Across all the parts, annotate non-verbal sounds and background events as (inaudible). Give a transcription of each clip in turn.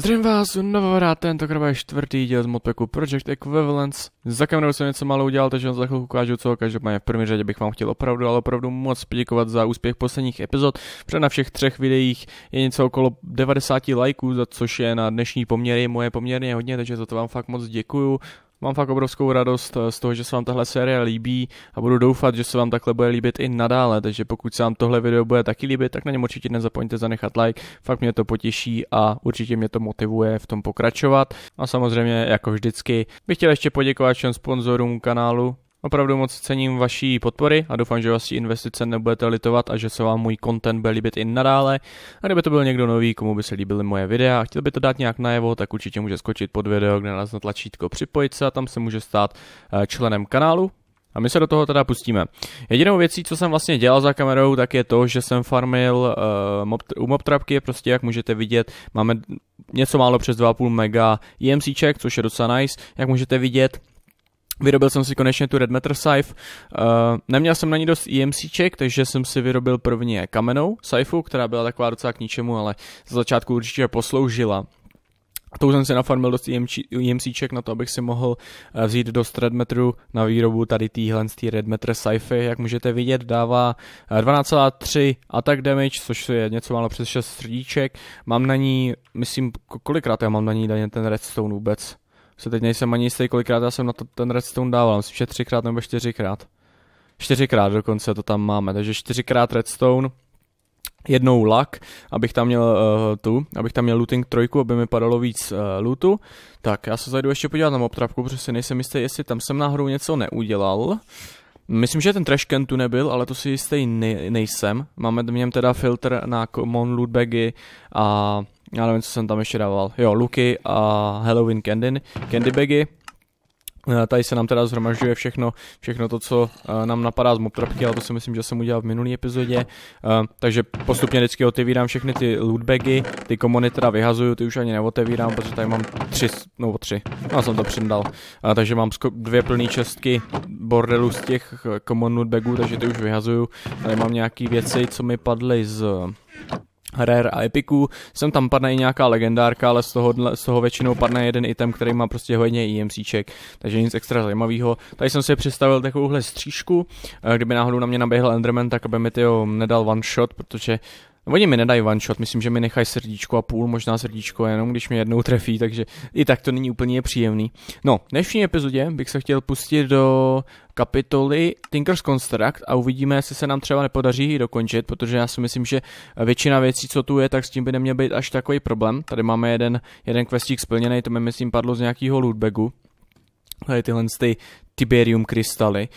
Zdravím vás u novovrát, tentokrát je čtvrtý díl z modpacku Project Equivalence. Za kamerou jsem něco málo udělal, takže vám za chvilku ukážu co, každopádně v první řadě bych vám chtěl opravdu, ale opravdu moc poděkovat za úspěch posledních epizod. Před na všech třech videích je něco okolo 90 lajků, za což je na dnešní poměry moje poměrně hodně, takže za to vám fakt moc děkuju. Mám fakt obrovskou radost eh, z toho, že se vám tahle série líbí a budu doufat, že se vám takhle bude líbit i nadále, takže pokud se vám tohle video bude taky líbit, tak na něm určitě nezapomeňte zanechat like, fakt mě to potěší a určitě mě to motivuje v tom pokračovat. A samozřejmě, jako vždycky, bych chtěl ještě poděkovat všem sponzorům kanálu, Opravdu moc cením vaší podpory a doufám, že vaší investice nebudete litovat a že se vám můj content bude líbit i nadále. A kdyby to byl někdo nový, komu by se líbily moje videa a chtěl by to dát nějak najevo, tak určitě může skočit pod video, kde nalezne tlačítko připojit se a tam se může stát eh, členem kanálu. A my se do toho teda pustíme. Jedinou věcí, co jsem vlastně dělal za kamerou, tak je to, že jsem farmil uh, u mobtrapky, prostě jak můžete vidět, máme něco málo přes 2,5 mega EMCček, což je docela nice, jak můžete vidět, Vyrobil jsem si konečně tu Red Matter Scythe. Uh, neměl jsem na ní dost EMCček, takže jsem si vyrobil prvně kamenou Scythu, která byla taková docela k ničemu, ale za začátku určitě posloužila. A tou jsem si nafarmil dost EMCček na to, abych si mohl uh, vzít dost Red Matteru na výrobu tady týhle z Red Matter Scythy. Jak můžete vidět, dává 12,3 uh, attack damage, což je něco málo přes 6 srdíček. Mám na ní, myslím, kolikrát já mám na ní ten redstone vůbec? Se teď nejsem ani jistý, kolikrát já jsem na to ten redstone dával, myslím, že třikrát nebo čtyřikrát. Čtyřikrát dokonce to tam máme, takže čtyřikrát redstone, jednou luck, abych tam měl uh, tu, abych tam měl looting trojku, aby mi padalo víc uh, lootu. Tak, já se zajdu ještě podívat na mobtrapku, protože si nejsem jistý, jestli tam jsem náhodou něco neudělal. Myslím, že ten trash can tu nebyl, ale to si jistý ne- nejsem. Máme v něm teda filtr na common loot bagy a já nevím, co jsem tam ještě dával. Jo, Luky a Halloween candy, candy bagy. Eh, tady se nám teda zhromažďuje všechno, všechno to, co uh, nám napadá z mobtrapky, ale to si myslím, že jsem udělal v minulý epizodě. Uh, takže postupně vždycky otevírám všechny ty lootbagy, ty komony teda vyhazuju, ty už ani neotevírám, protože tady mám tři, no tři, já jsem to přindal. Takže mám dvě plné čestky bordelu z těch common lootbagů, takže ty už vyhazuju. Tady mám nějaké věci, co mi padly z Rare a Epiku. Sem tam padne i nějaká legendárka, ale z toho, z toho většinou padne jeden item, který má prostě hodně EMCček, takže nic extra zajímavého. Tady jsem si představil takovouhle střížku, eh, kdyby náhodou na mě naběhl Enderman, tak aby mi to nedal one shot, protože Oni mi nedají one shot, myslím, že mi nechají srdíčko a půl, možná srdíčko, jenom když mě jednou trefí, takže i tak to není úplně příjemný. No, v dnešní epizodě bych se chtěl pustit do kapitoly Tinker's Construct a uvidíme, jestli se nám třeba nepodaří ji dokončit, protože já si myslím, že většina věcí, co tu je, tak s tím by neměl být až takový problém. Tady máme jeden, jeden questík splněný, to mi myslím padlo z nějakého lootbagu. Tady tyhle ty Tiberium krystaly,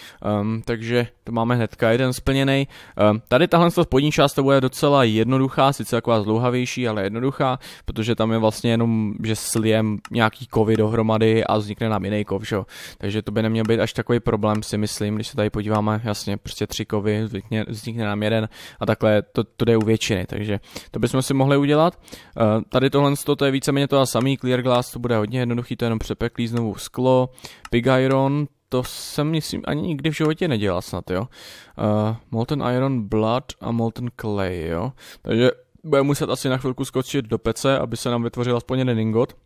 um, takže to máme hnedka jeden splněný. Um, tady tahle spodní část to bude docela jednoduchá, sice taková zlouhavější, ale jednoduchá, protože tam je vlastně jenom, že slijem nějaký kovy dohromady a vznikne nám jiný kov, že? takže to by neměl být až takový problém, si myslím, když se tady podíváme, jasně, prostě tři kovy, vznikne, vznikne nám jeden a takhle to, to jde u většiny, takže to bychom si mohli udělat. Uh, tady tohle to je víceméně to a samý, Clear Glass to bude hodně jednoduchý, to je jenom přepeklý znovu sklo, Big Iron, to jsem myslím ani nikdy v životě nedělal snad, jo. Uh, Molten Iron, Blood a Molten Clay, jo. Takže bude muset asi na chvilku skočit do pece, aby se nám vytvořil aspoň jeden ingot.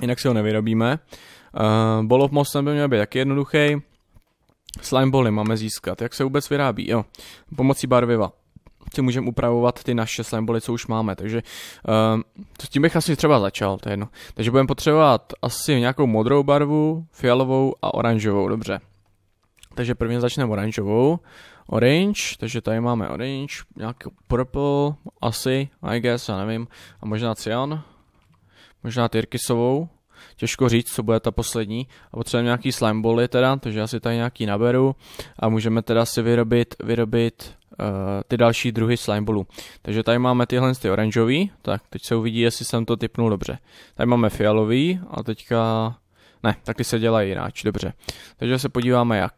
Jinak si ho nevyrobíme. Uh, Ball of Moss by měl být taky jednoduchý. Slime bally máme získat. Jak se vůbec vyrábí? Jo, pomocí barviva si můžeme upravovat ty naše slamboly, co už máme, takže uh, s tím bych asi třeba začal, to je jedno. Takže budeme potřebovat asi nějakou modrou barvu, fialovou a oranžovou, dobře. Takže prvně začneme oranžovou. Orange, takže tady máme orange, nějaký purple, asi, I guess, já nevím, a možná cyan, možná tyrkysovou, těžko říct, co bude ta poslední. A potřebujeme nějaký slimebally teda, takže asi tady nějaký naberu a můžeme teda si vyrobit, vyrobit ty další druhy slimeballů. Takže tady máme tyhle ty oranžový, tak teď se uvidí, jestli jsem to typnul dobře. Tady máme fialový a teďka... Ne, taky se dělají jináč, dobře. Takže se podíváme jak.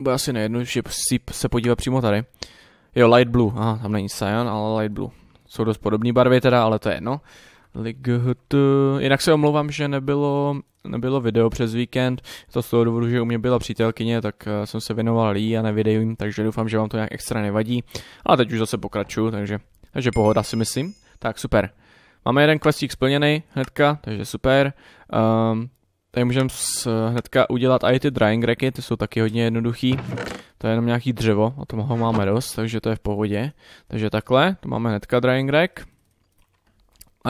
Bude asi nejjednodušší se podívat přímo tady. Jo, light blue, aha, tam není cyan, ale light blue. Jsou dost podobné barvy teda, ale to je jedno. Light, jinak se omlouvám, že nebylo nebylo video přes víkend, to z toho důvodu, že u mě byla přítelkyně, tak uh, jsem se věnoval jí a nevidejím, takže doufám, že vám to nějak extra nevadí. Ale teď už zase pokračuju, takže, takže pohoda si myslím. Tak super. máme jeden questík splněný hnedka, takže super. Um, tady můžeme hnedka udělat i ty drying racky, ty jsou taky hodně jednoduchý. To je jenom nějaký dřevo, a toho máme dost, takže to je v pohodě. Takže takhle, to máme hnedka drying rack.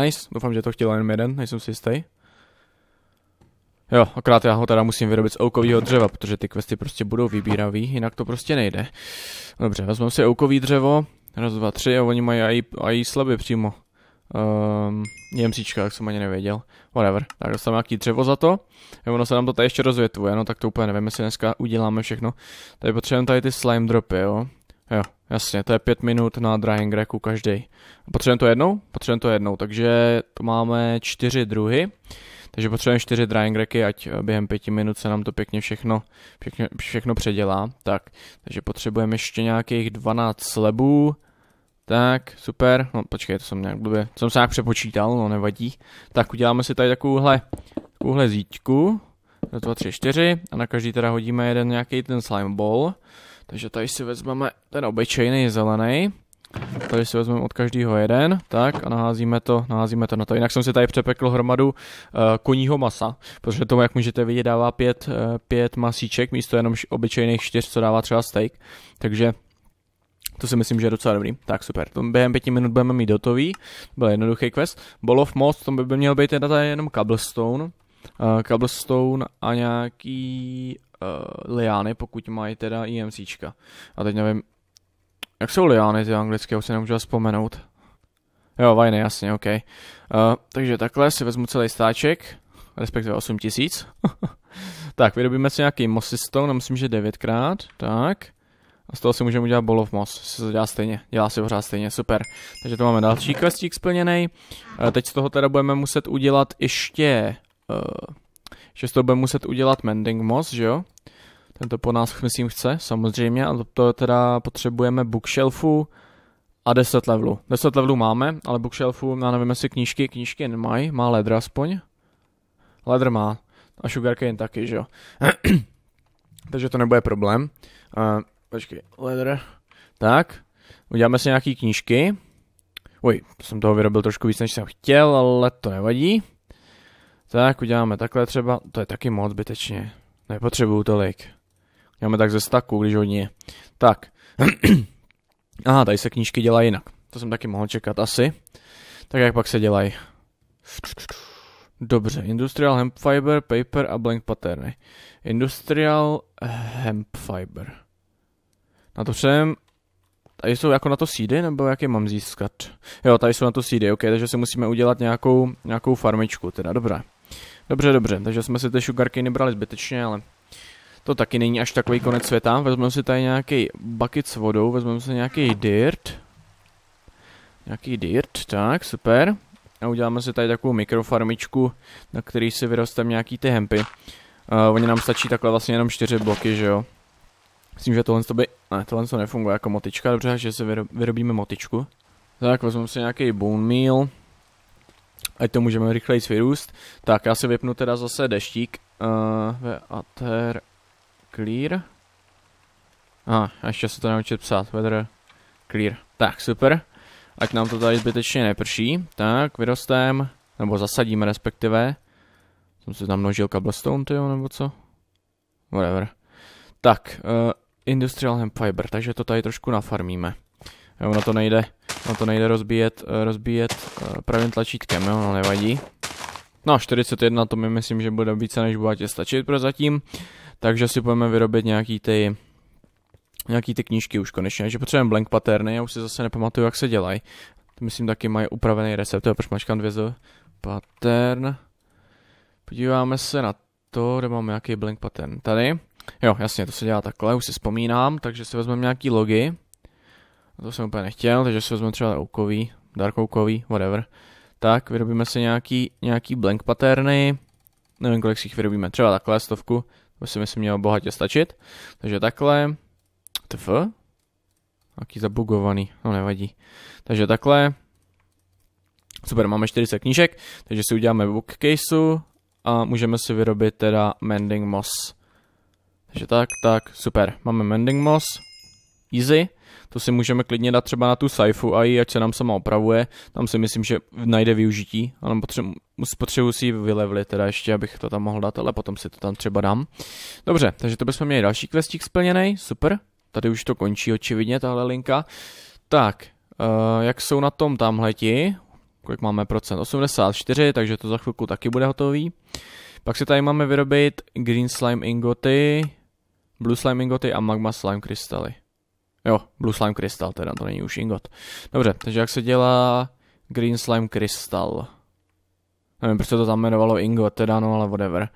Nice, doufám, že to chtěl jenom jeden, nejsem si jistý. Jo, akorát já ho teda musím vyrobit z oukového dřeva, protože ty questy prostě budou vybíravý, jinak to prostě nejde. Dobře, vezmeme si oukový dřevo, raz, dva, tři a oni mají i, i sleby přímo. Um, JMCčka, jak jsem ani nevěděl. Whatever. Tak dostaneme nějaký dřevo za to. Jo, ono se nám to tady ještě rozvětvuje, no tak to úplně nevím, jestli dneska uděláme všechno. Tady potřebujeme tady ty slime dropy, jo. Jo, jasně, to je pět minut na drying racku každý. Potřebujeme to jednou? Potřebujeme to jednou, takže to máme čtyři druhy. Takže potřebujeme čtyři drying racky, ať eh, během pěti minut se nám to pěkně všechno, všechno, všechno předělá. Tak, takže potřebujeme ještě nějakých 12 slebů. Tak, super. No počkej, to jsem nějak blbě, jsem se nějak přepočítal, no nevadí. Tak uděláme si tady takovouhle, takovouhle zítku. 2, 3, 4 a na každý teda hodíme jeden nějaký ten slime ball. Takže tady si vezmeme ten obyčejný zelený. Tady si vezmeme od každého jeden, tak a naházíme to, naházíme to na to. Jinak jsem si tady přepekl hromadu uh, koního masa, protože to, jak můžete vidět, dává pět, uh, pět masíček místo jenom obyčejných čtyř, co dává třeba steak. Takže to si myslím, že je docela dobrý. Tak super, to během pěti minut budeme mít dotový. Byl jednoduchý quest. Of Most, to by měl být teda jenom cobblestone. Uh, cobblestone a nějaký uh, liány, pokud mají teda IMCčka. A teď nevím, jak jsou liány ty anglické, už si nemůžu vzpomenout. Jo, vajny, jasně, OK. Uh, takže takhle si vezmu celý stáček, respektive 8000. (laughs) tak, vyrobíme si nějaký mossy stone, myslím, že 9krát, tak. A z toho si můžeme udělat ball of moss, se to dělá stejně, dělá si pořád stejně, super. Takže to máme další questík splněný. Uh, teď z toho teda budeme muset udělat ještě... Uh, že z toho budeme muset udělat mending moss, že jo? Tento po nás, myslím, chce, samozřejmě, a to teda potřebujeme bookshelfu a 10 levelů. 10 levelů máme, ale bookshelfu, já nevím, jestli knížky, knížky nemají, má ledr aspoň. Ledr má, a sugarcane taky, že jo. (clears throat) Takže to nebude problém. Uh, počkej, ledr. Tak, uděláme si nějaký knížky. Oj, jsem toho vyrobil trošku víc, než jsem chtěl, ale to nevadí. Tak, uděláme takhle třeba, to je taky moc zbytečně. Nepotřebuju tolik. Máme tak ze staku, když hodně. Tak. (clears throat) Aha, tady se knížky dělají jinak. To jsem taky mohl čekat asi. Tak jak pak se dělají? Dobře, Industrial Hemp Fiber, Paper a Blank Patterny. Industrial Hemp Fiber. Na to všem... Tady jsou jako na to seedy, nebo jak je mám získat? Jo, tady jsou na to seedy, ok, takže si musíme udělat nějakou, nějakou farmičku, teda, dobré. Dobře, dobře, takže jsme si ty sugarcane brali zbytečně, ale to taky není až takový konec světa. Vezmeme si tady nějaký bucket s vodou, vezmeme si nějaký dirt. Nějaký dirt, tak, super. A uděláme si tady takovou mikrofarmičku, na který si vyrosteme nějaký ty hempy. Uh, oni nám stačí takhle vlastně jenom čtyři bloky, že jo. Myslím, že tohle to by... Ne, tohle to nefunguje jako motička, dobře, že si vyrobíme motičku. Tak, vezmeme si nějaký bone meal. Ať to můžeme rychleji vyrůst. Tak, já si vypnu teda zase deštík. Uh, clear. A, ah, ještě se to naučit psát, weather clear. Tak, super. Ať nám to tady zbytečně neprší. Tak, vyrostem, nebo zasadíme respektive. Jsem si tam množil cobblestone, tyjo, nebo co? Whatever. Tak, uh, Industrial Hemp Fiber, takže to tady trošku nafarmíme. Jo, ono to nejde, ono to nejde rozbíjet, uh, rozbíjet uh, pravým tlačítkem, jo, no nevadí. No, 41 to mi myslím, že bude více než bude stačit pro zatím. Takže si budeme vyrobit nějaký ty nějaký ty knížky už konečně, že potřebujeme blank paterny, já už si zase nepamatuju, jak se dělají. To myslím taky mají upravený recept, jo, proč mačkám dvě pattern. Podíváme se na to, kde máme nějaký blank pattern. Tady. Jo, jasně, to se dělá takhle, už si vzpomínám, takže si vezmeme nějaký logy. To jsem úplně nechtěl, takže si vezmeme třeba oukový, dark oukový, whatever. Tak, vyrobíme si nějaký, nějaký blank patterny. Nevím, kolik si jich vyrobíme, třeba takhle, stovku. To si myslím mělo bohatě stačit. Takže takhle. Tf. Jaký zabugovaný, no nevadí. Takže takhle. Super, máme 40 knížek, takže si uděláme bookcaseu a můžeme si vyrobit teda mending moss. Takže tak, tak, super. Máme mending moss. Easy. To si můžeme klidně dát třeba na tu saifu a i ať se nám sama opravuje. Tam si myslím, že najde využití. Ale potřebuji si ji vylevlit teda ještě, abych to tam mohl dát, ale potom si to tam třeba dám. Dobře, takže to bychom měli další questík splněný, super. Tady už to končí očividně, tahle linka. Tak, uh, jak jsou na tom tamhleti? Kolik máme procent? 84, takže to za chvilku taky bude hotový. Pak si tady máme vyrobit green slime ingoty, blue slime ingoty a magma slime krystaly. Jo, Blue Slime Crystal, teda to není už ingot. Dobře, takže jak se dělá Green Slime Crystal? Nevím, proč se to tam jmenovalo ingot, teda no, ale whatever.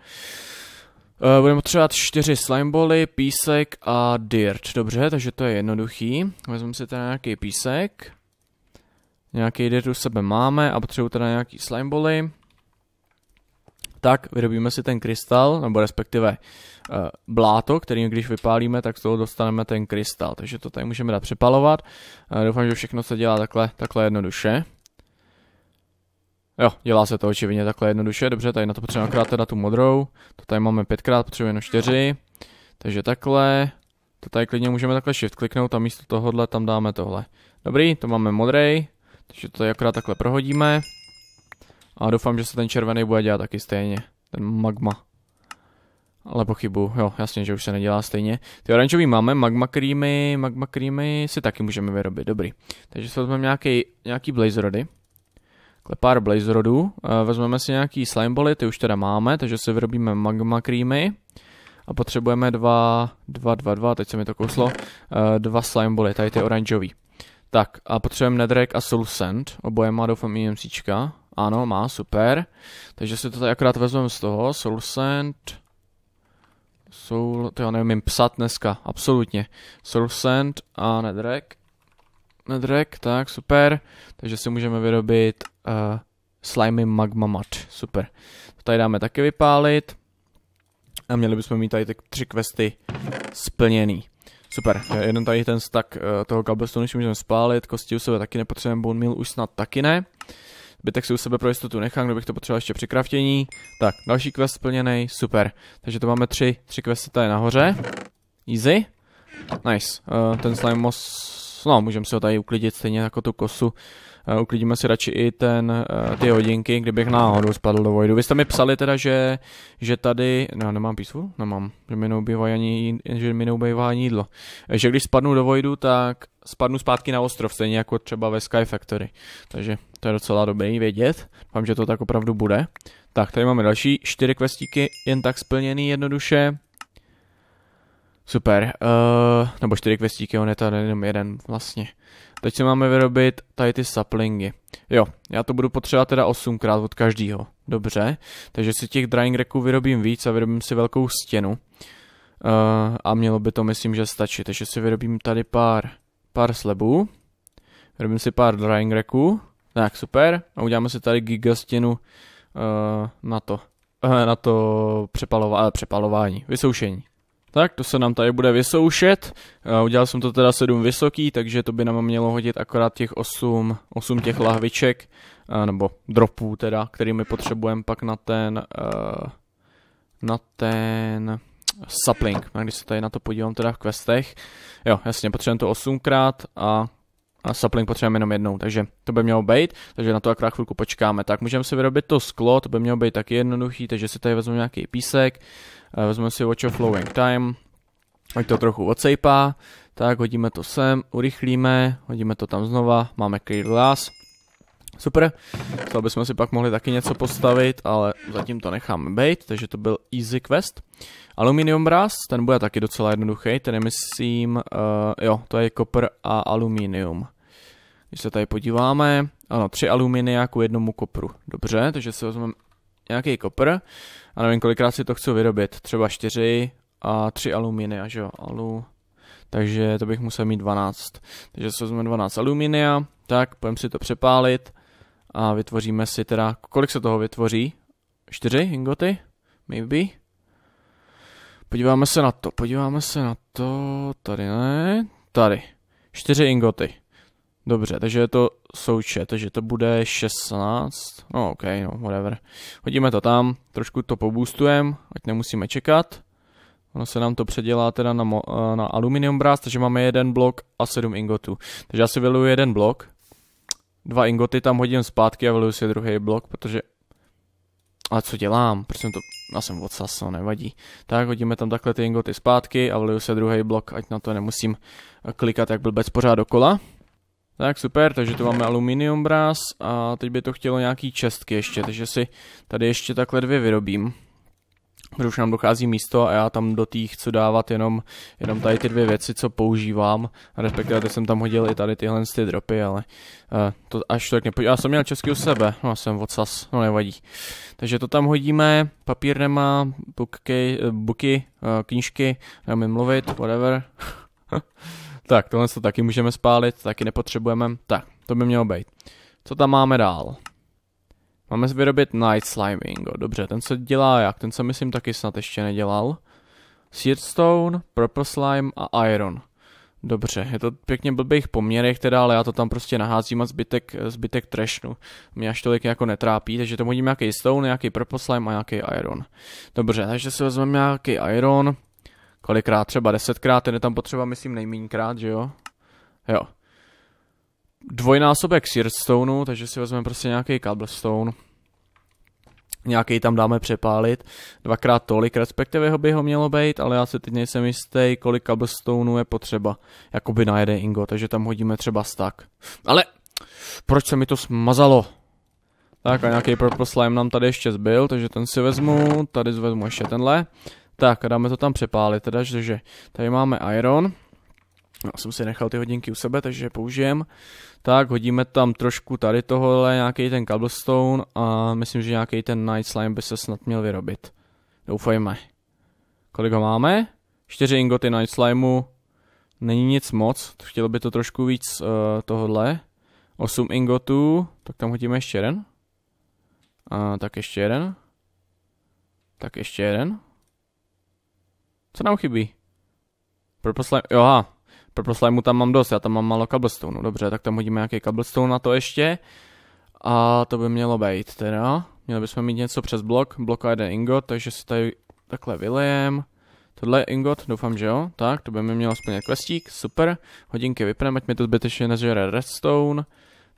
Uh, budeme potřebovat čtyři slimebally, písek a dirt. Dobře, takže to je jednoduchý. Vezmeme si teda nějaký písek. Nějaký dirt u sebe máme a potřebuji teda nějaký slimebally tak vyrobíme si ten krystal, nebo respektive bláto, který když vypálíme, tak z toho dostaneme ten krystal. Takže to tady můžeme dát přepalovat. Uh, doufám, že všechno se dělá takhle, takhle jednoduše. Jo, dělá se to očividně takhle jednoduše, dobře, tady na to potřebujeme akorát teda tu modrou, to tady máme pětkrát, potřebujeme jenom čtyři, takže takhle, to tady klidně můžeme takhle shift kliknout a místo tohohle tam dáme tohle. Dobrý, to máme modrý, takže to tady akorát takhle prohodíme. A doufám, že se ten červený bude dělat taky stejně. Ten magma. Ale pochybu, jo, jasně, že už se nedělá stejně. Ty oranžový máme, magma creamy, magma creamy si taky můžeme vyrobit, dobrý. Takže si vezmeme nějaký, nějaký blaze rody. Pár blaze rodů. Vezmeme si nějaký slime bally, ty už teda máme, takže si vyrobíme magma creamy. A potřebujeme dva, dva, dva, dva, teď se mi to kouslo, dva slime bally, tady ty oranžový. Tak, a potřebujeme netherrack a soul sand, oboje má doufám IMCčka. Ano, má, super. Takže si to tady akorát vezmeme z toho. Soul Sand. Soul, to já nevím psat dneska, absolutně. Soul Sand a Nedrek. Nedrek, tak, super. Takže si můžeme vyrobit uh, Slimy Magma Mat, super. To tady dáme taky vypálit. A měli bychom mít tady ty tři questy splněný. Super, jeden tady ten stack uh, toho cobblestone můžeme spálit, kosti u sebe taky nepotřebujeme, bone meal už snad taky ne. Zbytek si u sebe pro jistotu nechám, kdo bych to potřeboval ještě při kraftění. Tak, další quest splněný, super. Takže to máme tři, tři questy tady nahoře. Easy. Nice. Uh, ten slime moss, no, můžeme si ho tady uklidit stejně jako tu kosu. Uh, uklidíme si radši i ten, uh, ty hodinky, kdybych náhodou spadl do voidu. Vy jste mi psali teda, že, že tady, no nemám písvu? Nemám, že mi neubývá ani, že mi neubývá ani jídlo. Že když spadnu do voidu, tak spadnu zpátky na ostrov, stejně jako třeba ve Sky Factory. Takže to je docela dobrý vědět. Doufám, že to tak opravdu bude. Tak, tady máme další čtyři questíky, jen tak splněný jednoduše. Super, uh, nebo čtyři questíky, on je tady jenom jeden vlastně. Teď si máme vyrobit tady ty saplingy. Jo, já to budu potřebovat teda 8krát od každého. Dobře, takže si těch drying racků vyrobím víc a vyrobím si velkou stěnu. Uh, a mělo by to myslím, že stačit. Takže si vyrobím tady pár, pár slebů. Vyrobím si pár drying racků. Tak, super. A uděláme si tady gigastěnu uh, na to. Uh, na to přepalova- přepalování, vysoušení. Tak, to se nám tady bude vysoušet. Uh, udělal jsem to teda 7 vysoký, takže to by nám mělo hodit akorát těch 8, 8 těch lahviček, uh, nebo dropů teda, kterými potřebujeme pak na ten, uh, na ten sapling. A když se tady na to podívám teda v questech, jo, jasně, potřebujeme to 8krát a a sapling potřebujeme jenom jednou, takže to by mělo být, takže na to akorát chvilku počkáme. Tak můžeme si vyrobit to sklo, to by mělo být taky jednoduchý, takže si tady vezmeme nějaký písek, eh, vezmeme si watch of flowing time, ať to trochu odsejpá, tak hodíme to sem, urychlíme, hodíme to tam znova, máme clear glass, Super, to bychom si pak mohli taky něco postavit, ale zatím to necháme být, takže to byl easy quest. Aluminium brass, ten bude taky docela jednoduchý, ten je myslím, uh, jo, to je kopr a aluminium. Když se tady podíváme, ano, tři aluminia ku jednomu kopru. Dobře, takže si vezmeme nějaký kopr a nevím, kolikrát si to chci vyrobit. Třeba čtyři a tři aluminia, že jo, alu. Takže to bych musel mít 12. Takže si vezmeme 12 aluminia, tak půjdeme si to přepálit a vytvoříme si teda, kolik se toho vytvoří? Čtyři ingoty? Maybe? Podíváme se na to, podíváme se na to, tady ne, tady. Čtyři ingoty. Dobře, takže je to součet, takže to bude 16, no ok, no whatever. Hodíme to tam, trošku to poboostujeme, ať nemusíme čekat. Ono se nám to předělá teda na, eh, na aluminium brass, takže máme jeden blok a sedm ingotů. Takže já si vyluju jeden blok, dva ingoty tam hodím zpátky a vyluju si druhý blok, protože... A co dělám? Proč jsem to... Já jsem odsas, no nevadí. Tak hodíme tam takhle ty ingoty zpátky a vyluju se druhý blok, ať na to nemusím klikat jak blbec pořád dokola. Tak super, takže tu máme aluminium brass a teď by to chtělo nějaký čestky ještě, takže si tady ještě takhle dvě vyrobím protože už nám dochází místo a já tam do té chci dávat jenom, jenom tady ty dvě věci, co používám, respektive jsem tam hodil i tady tyhle ty dropy, ale uh, to až to tak nepodívám. Já jsem měl český u sebe, no jsem odsas, no nevadí. Takže to tam hodíme, papír nemá, buky, buky uh, knížky, nemám mluvit, whatever. (laughs) tak, tohle to taky můžeme spálit, taky nepotřebujeme. Tak, to by mělo být. Co tam máme dál? Máme vyrobit Night Slimingo. Dobře, ten se dělá jak? Ten se myslím taky snad ještě nedělal. Seedstone, Purple Slime a Iron. Dobře, je to pěkně blbých poměrech teda, ale já to tam prostě naházím a zbytek, zbytek trashnu. Mě až tolik jako netrápí, takže to hodím nějaký stone, nějaký purple slime a nějaký iron. Dobře, takže si vezmeme nějaký iron. Kolikrát? Třeba desetkrát, ten je tam potřeba, myslím, nejmínkrát, že jo? Jo dvojnásobek Searstoneu, takže si vezmeme prostě nějaký cobblestone. Nějaký tam dáme přepálit. Dvakrát tolik, respektive ho by ho mělo být, ale já si teď nejsem jistý, kolik cobblestoneu je potřeba. Jakoby na jeden ingo, takže tam hodíme třeba stack. Ale proč se mi to smazalo? Tak a nějaký purple slime nám tady ještě zbyl, takže ten si vezmu, tady vezmu ještě tenhle. Tak a dáme to tam přepálit, teda, že tady máme iron. No, jsem si nechal ty hodinky u sebe, takže je použijem. Tak, hodíme tam trošku tady tohle, nějaký ten cobblestone a myslím, že nějaký ten night slime by se snad měl vyrobit. Doufejme. Kolik ho máme? Čtyři ingoty night slimeu. Není nic moc, chtělo by to trošku víc uh, tohle. 8 ingotů, tak tam hodíme ještě jeden. A tak ještě jeden. Tak ještě jeden. Co nám chybí? Purple slime, jo, Purple Slime tam mám dost, já tam mám málo cobblestone, no dobře, tak tam hodíme nějaký cobblestone na to ještě. A to by mělo být teda. Měli bychom mít něco přes blok, blok a jeden ingot, takže si tady takhle vylejem. Tohle je ingot, doufám, že jo. Tak, to by mi mělo splnit questík, super. Hodinky vypneme, ať mi to zbytečně nežere redstone.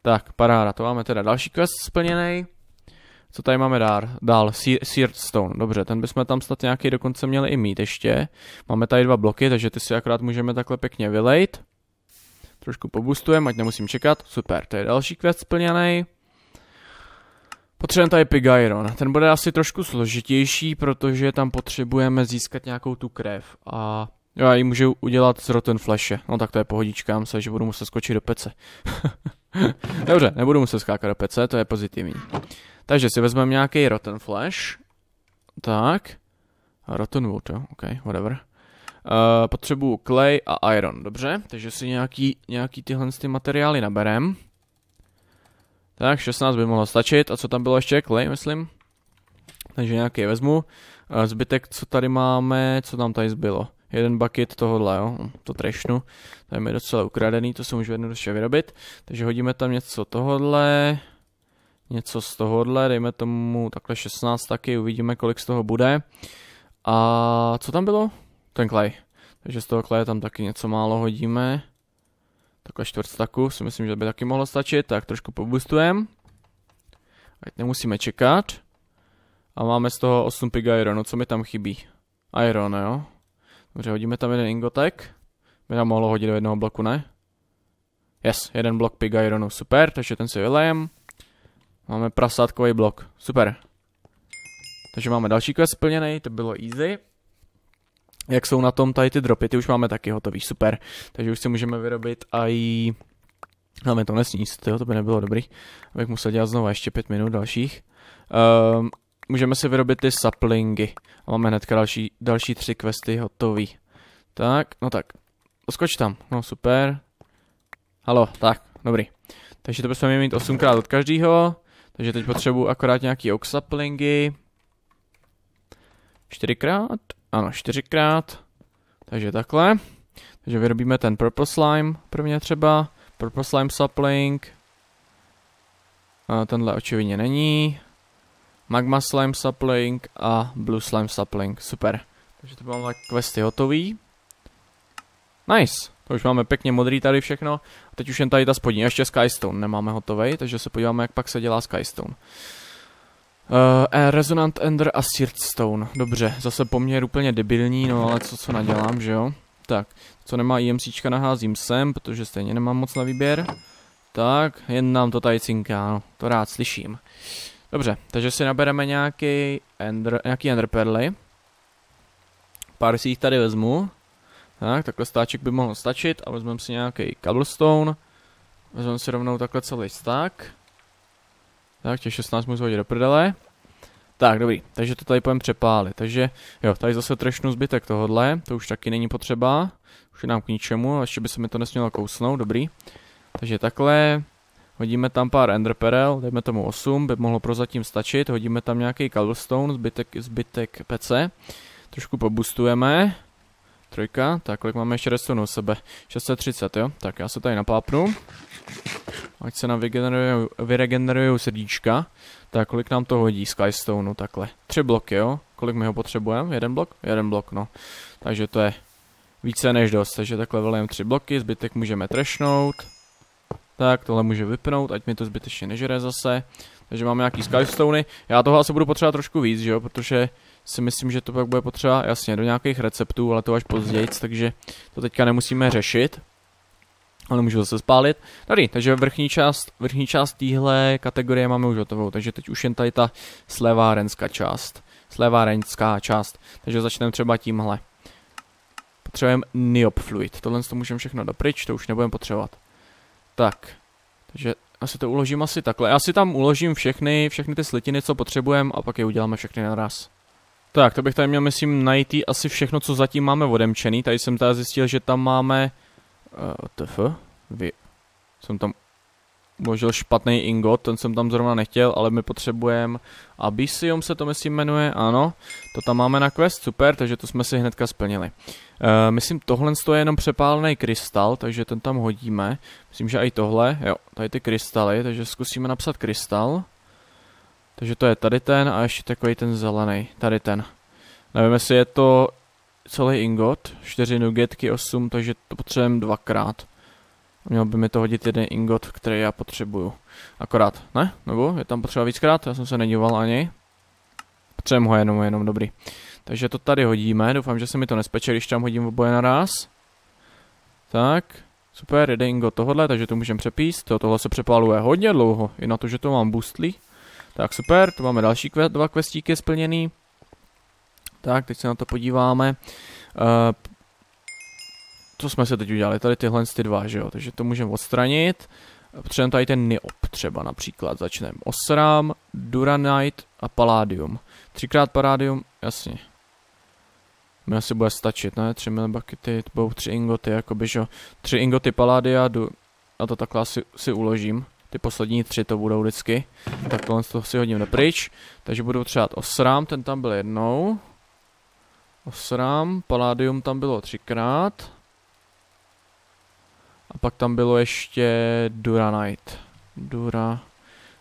Tak, paráda, to máme teda další quest splněný. Co tady máme dál? Dál, Seared Stone. Dobře, ten bychom tam snad nějaký dokonce měli i mít ještě. Máme tady dva bloky, takže ty si akorát můžeme takhle pěkně vylejt. Trošku pobustujeme, ať nemusím čekat. Super, to je další quest splněný. Potřebujeme tady Pig Iron. Ten bude asi trošku složitější, protože tam potřebujeme získat nějakou tu krev. A jo, já ji můžu udělat z Rotten Flashe. No tak to je pohodička, myslím, že budu muset skočit do pece. (laughs) Dobře, nebudu muset skákat do pece, to je pozitivní. Takže si vezmeme nějaký Rotten Flash. Tak. Rotten jo, ok, whatever. Uh, potřebuju clay a iron, dobře, takže si nějaký, nějaký tyhle ty materiály naberem. Tak, 16 by mohlo stačit. A co tam bylo ještě? Clay, myslím. Takže nějaký vezmu. Uh, zbytek, co tady máme, co tam tady zbylo? Jeden bucket tohohle, jo, to trešnu. Tady je docela ukradený, to se můžu jednoduše vyrobit. Takže hodíme tam něco tohohle něco z tohohle, dejme tomu takhle 16 taky, uvidíme, kolik z toho bude. A co tam bylo? Ten klej. Takže z toho kleje tam taky něco málo hodíme. Takhle čtvrtstaku si myslím, že by taky mohlo stačit, tak trošku poboostujeme. Ať nemusíme čekat. A máme z toho 8 pig ironu, co mi tam chybí? Iron, jo? Dobře, hodíme tam jeden ingotek. By nám mohlo hodit do jednoho bloku, ne? Yes, jeden blok pig ironu, super, takže ten si vylejem. Máme prasátkový blok. Super. Takže máme další quest splněný, to bylo easy. Jak jsou na tom tady ty dropy, ty už máme taky hotový, super. Takže už si můžeme vyrobit i... Máme to nesníst, jo, to by nebylo dobrý. Abych musel dělat znovu ještě pět minut dalších. Um, můžeme si vyrobit ty saplingy. A máme hnedka další, další tři questy hotový. Tak, no tak. Skoč tam, no super. Halo, tak, dobrý. Takže to bychom měli mít 8krát od každého. Takže teď potřebuji akorát nějaký oxaplingy. Čtyřikrát? Ano, čtyřikrát. Takže takhle. Takže vyrobíme ten purple slime pro mě třeba. Purple slime sapling. A tenhle očividně není. Magma slime sapling a blue slime sapling. Super. Takže to máme questy hotový. Nice. To už máme pěkně modrý tady všechno. A teď už jen tady ta spodní. Ještě Skystone nemáme hotový, takže se podíváme, jak pak se dělá Skystone. Uh, Resonant Ender a Stone. Dobře, zase poměr úplně debilní, no ale co, co nadělám, že jo? Tak, co nemá IMCčka naházím sem, protože stejně nemám moc na výběr. Tak, jen nám to tady cinká, no, to rád slyším. Dobře, takže si nabereme nějaký ender, nějaký ender perly. Pár si jich tady vezmu. Tak, takhle stáček by mohl stačit a vezmeme si nějaký cobblestone. Vezmeme si rovnou takhle celý stack. Tak, těch 16 můžu hodit do prdele. Tak, dobrý, takže to tady půjdeme přepálit. Takže, jo, tady zase trešnu zbytek tohodle, to už taky není potřeba. Už je nám k ničemu, ještě by se mi to nesmělo kousnout, dobrý. Takže takhle, hodíme tam pár enderperel, dejme tomu 8, by mohlo prozatím stačit. Hodíme tam nějaký cobblestone, zbytek, zbytek pece. Trošku pobustujeme. Trojka, tak kolik máme ještě redstone u sebe? 630, jo? Tak já se tady napápnu. Ať se nám vyregenerujou srdíčka. Tak kolik nám to hodí Skystoneu takhle? Tři bloky, jo? Kolik my ho potřebujeme? Jeden blok? Jeden blok, no. Takže to je více než dost. Takže takhle vylejeme tři bloky, zbytek můžeme trešnout. Tak, tohle může vypnout, ať mi to zbytečně nežere zase. Takže máme nějaký Skystoney. Já toho asi budu potřebovat trošku víc, že jo? Protože si myslím, že to pak bude potřeba, jasně, do nějakých receptů, ale to až později, takže to teďka nemusíme řešit. Ale můžu zase spálit. Tady, takže vrchní část, vrchní část téhle kategorie máme už hotovou, takže teď už jen tady ta slevárenská část. Slevárenská část, takže začneme třeba tímhle. Potřebujeme Niop Fluid, tohle to můžeme všechno dopryč, to už nebudeme potřebovat. Tak, takže asi to uložím asi takhle. Já si tam uložím všechny, všechny ty slitiny, co potřebujeme a pak je uděláme všechny naraz. Tak, to bych tady měl, myslím, najít asi všechno, co zatím máme odemčený. Tady jsem teda zjistil, že tam máme... Uh, tf? Vy... Jsem tam vložil špatný ingot, ten jsem tam zrovna nechtěl, ale my potřebujeme Abyssium se to myslím jmenuje, ano, to tam máme na quest, super, takže to jsme si hnedka splnili. Uh, myslím, tohle je jenom přepálený krystal, takže ten tam hodíme. Myslím, že i tohle, jo, tady ty krystaly, takže zkusíme napsat krystal. Takže to je tady ten a ještě takový ten zelený, tady ten. Nevím, jestli je to celý ingot, 4 nugetky, 8, takže to potřebujeme dvakrát. Měl by mi to hodit jeden ingot, který já potřebuju. Akorát, ne? Nebo je tam potřeba víckrát? Já jsem se nedíval ani. Potřebujeme ho jenom, jenom dobrý. Takže to tady hodíme, doufám, že se mi to nespeče, když tam hodím oboje naraz. Tak, super, jeden ingot tohle, takže to můžeme přepíst. tohle se přepáluje hodně dlouho, i na to, že to mám boostly. Tak super, tu máme další kve dva questíky splněný. Tak, teď se na to podíváme. Uh, co jsme se teď udělali? Tady tyhle ty dva, že jo? Takže to můžeme odstranit. Potřebujeme tady ten Niop třeba například. Začneme Osram, Duranite a Palladium. Třikrát Palladium, jasně. Mi asi bude stačit, ne? Tři milibakety, to budou tři ingoty, jakoby, že jo? Tři ingoty Palladia, a to takhle asi si uložím. Ty poslední tři to budou vždycky. Tak tohle to si hodím pryč. Takže budu třeba osrám, ten tam byl jednou. Osrám, Palladium tam bylo třikrát. A pak tam bylo ještě Duranite. Dura...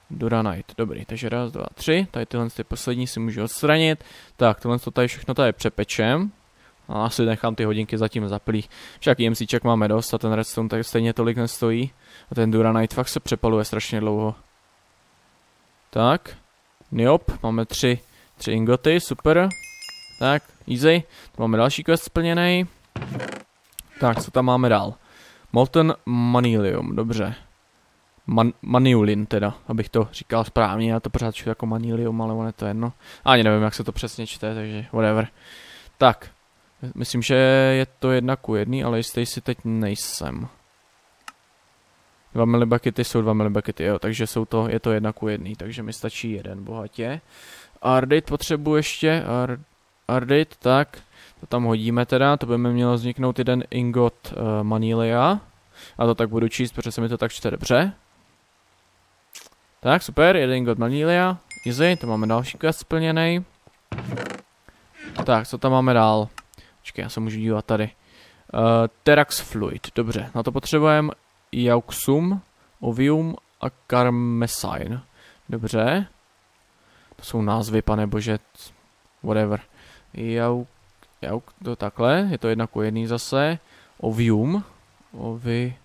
Duranite, dobrý, takže raz, dva, tři, tady tyhle ty poslední si můžu odstranit. Tak, tohle to tady všechno tady přepečem. A asi nechám ty hodinky zatím zaplý. Však IMCček máme dost a ten redstone tak stejně tolik nestojí. A ten Duranite fakt se přepaluje strašně dlouho. Tak. Niop, máme tři, tři ingoty, super. Tak, easy. To máme další quest splněný. Tak, co tam máme dál? Molten Manilium, dobře. Man, maniulin teda, abych to říkal správně, já to pořád čtu jako manilium, ale ono je to jedno. Ani nevím, jak se to přesně čte, takže whatever. Tak, myslím, že je to jedna ku jedný, ale jistý si teď nejsem. 2 milibakety jsou 2 milibakety, jo, takže jsou to, je to jedna ku jedný, takže mi stačí jeden bohatě. Ardit potřebuji ještě, Ar, Ardit, tak, to tam hodíme teda, to by mi mělo vzniknout jeden ingot uh, Manilia. A to tak budu číst, protože se mi to tak čte dobře. Tak, super, jeden ingot Manilia. Easy, to máme další quest splněný. Tak, co tam máme dál? Počkej, já se můžu dívat tady. Uh, Terax Fluid, dobře, na to potřebujeme Jauxum, Ovium a Carmesine. Dobře. To jsou názvy, pane bože. Whatever. Jau... Jo, to takhle, je to jedna ku jedný zase. Ovium. Ovi...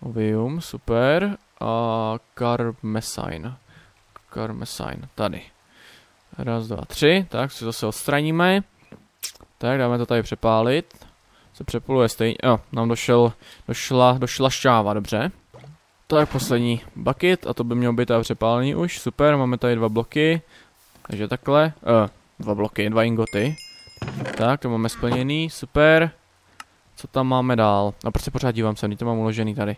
Ovium, super. A Carmesine. Carmesine, tady. Raz, dva, tři, tak si zase odstraníme. Tak, dáme to tady přepálit. Se přepoluje stejně, jo, nám došel, došla, došla šťáva, dobře. Tak poslední bucket a to by mělo být tady přepálení už, super, máme tady dva bloky. Takže takhle, uh, dva bloky, dva ingoty. Tak, to máme splněný, super. Co tam máme dál? A prostě pořád dívám se, to mám uložený tady.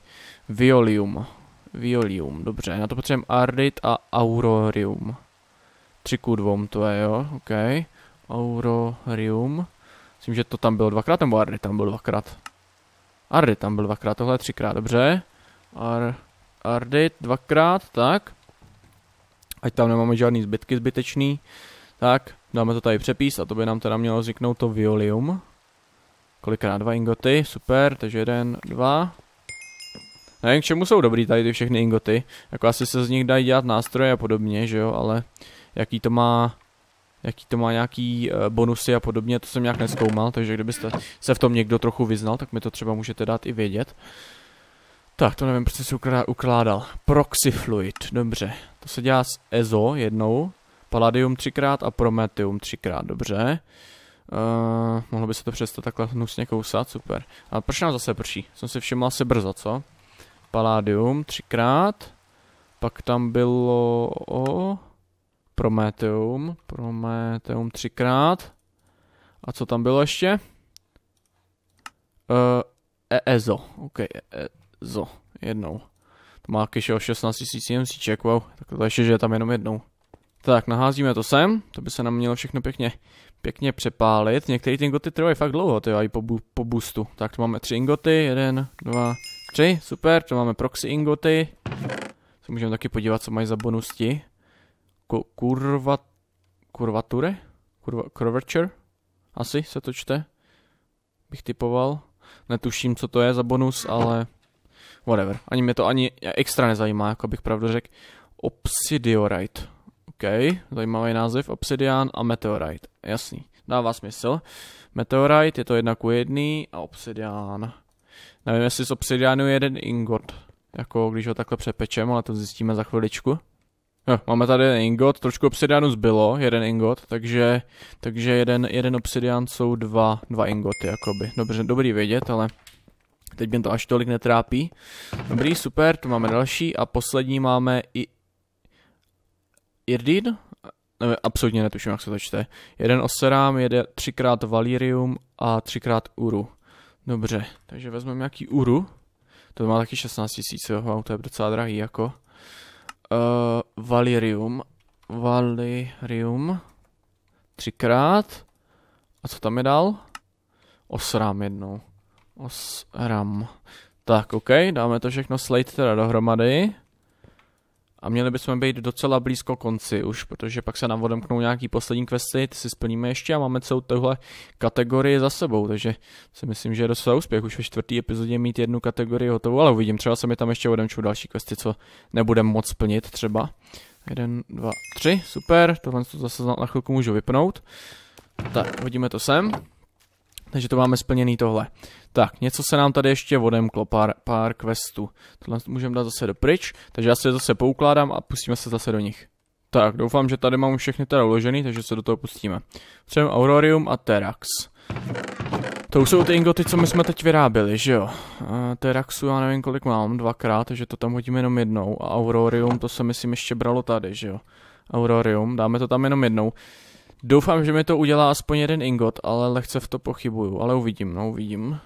Violium. Violium, dobře, na to potřebujeme Ardit a Aurorium. Tři ku dvou to je, jo, ok. Aurorium. Myslím, že to tam bylo dvakrát, nebo Ardit tam byl dvakrát. Ardit tam byl dvakrát, tohle třikrát, dobře. Ar, Ardit dvakrát, tak. Ať tam nemáme žádný zbytky zbytečný. Tak, dáme to tady přepís a to by nám teda mělo vzniknout to Violium. Kolikrát dva ingoty, super, takže jeden, dva. Nevím, k čemu jsou dobrý tady ty všechny ingoty. Jako asi se z nich dají dělat nástroje a podobně, že jo, ale jaký to má jaký to má nějaký uh, bonusy a podobně, to jsem nějak neskoumal, takže kdybyste se v tom někdo trochu vyznal, tak mi to třeba můžete dát i vědět. Tak, to nevím, proč si ukládal. Proxy fluid, dobře. To se dělá s EZO jednou, Palladium třikrát a Prometheum třikrát, dobře. Uh, mohlo by se to přesto takhle hnusně kousat, super. A proč nám zase prší? Jsem si všiml asi brzo, co? Palladium třikrát. Pak tam bylo o Prometheum. Prometheum třikrát. A co tam bylo ještě? Uh, EZO. OK, EZO. Jednou. To má keše o 16 000 MCček, wow. Tak to ještě, že je tam jenom jednou. Tak, naházíme to sem, to by se nám mělo všechno pěkně, pěkně přepálit. Některé ty ingoty trvají fakt dlouho, ty i po, bu, po boostu. Tak, tu máme tři ingoty, jeden, dva, tři, super, tu máme proxy ingoty. Se můžeme taky podívat, co mají za bonusti. Kurva, kurvature? Kurva, curvature? Asi se to čte? Bych typoval. Netuším, co to je za bonus, ale whatever. Ani mě to ani extra nezajímá, jako bych pravdu řekl. Obsidiorite. OK, zajímavý název, Obsidian a Meteorite. Jasný, dává smysl. Meteorite je to jedna ku jedný a Obsidian. Nevím, jestli z Obsidianu je jeden ingot, jako když ho takhle přepečem, ale to zjistíme za chviličku. Jo, máme tady jeden ingot, trošku obsidianu zbylo, jeden ingot, takže, takže jeden, jeden obsidian jsou dva, dva ingoty, jakoby. Dobře, dobrý vědět, ale teď mě to až tolik netrápí. Dobrý, super, tu máme další a poslední máme i Irdin? Ne, absolutně netuším, jak se to čte. Jeden Oseram, jede třikrát Valirium a třikrát Uru. Dobře, takže vezmeme nějaký Uru. To má taky 16 tisíc, wow, to je docela drahý, jako. Uh, Valirium. Valirium. Třikrát. A co tam je dál? Osram jednou. Osram. Tak, OK, dáme to všechno slate teda dohromady. A měli bychom být docela blízko konci už, protože pak se nám odemknou nějaký poslední questy, ty si splníme ještě a máme celou tuhle kategorii za sebou, takže si myslím, že je docela úspěch už ve čtvrtý epizodě mít jednu kategorii hotovou, ale uvidím, třeba se mi tam ještě odemčou další questy, co nebudem moc splnit třeba. Jeden, dva, tři, super, tohle to zase na chvilku můžu vypnout. Tak, hodíme to sem. Takže to máme splněný tohle. Tak, něco se nám tady ještě odemklo, pár, pár questů. Tohle můžeme dát zase do pryč, takže já se zase poukládám a pustíme se zase do nich. Tak, doufám, že tady mám všechny teda uložený, takže se do toho pustíme. Třeba Aurorium a Terax. To jsou ty ingoty, co my jsme teď vyráběli, že jo? A Teraxu já nevím kolik mám, dvakrát, takže to tam hodíme jenom jednou. A Aurorium, to se myslím ještě bralo tady, že jo? Aurorium, dáme to tam jenom jednou. Doufám, že mi to udělá aspoň jeden ingot, ale lehce v to pochybuju, ale uvidím, no uvidím.